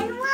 and